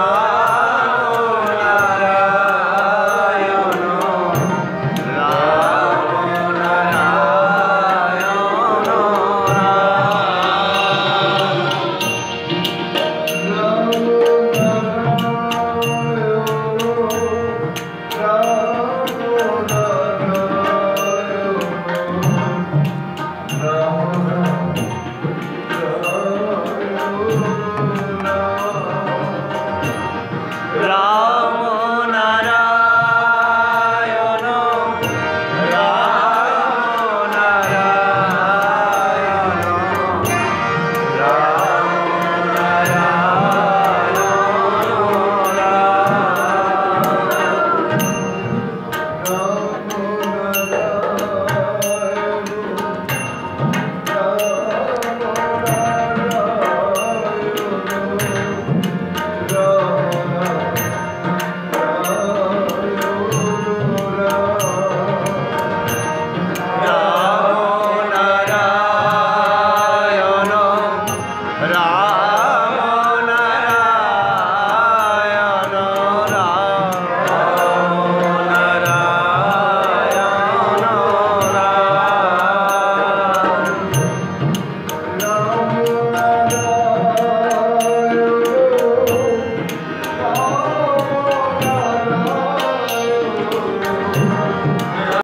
감사합니다. 아.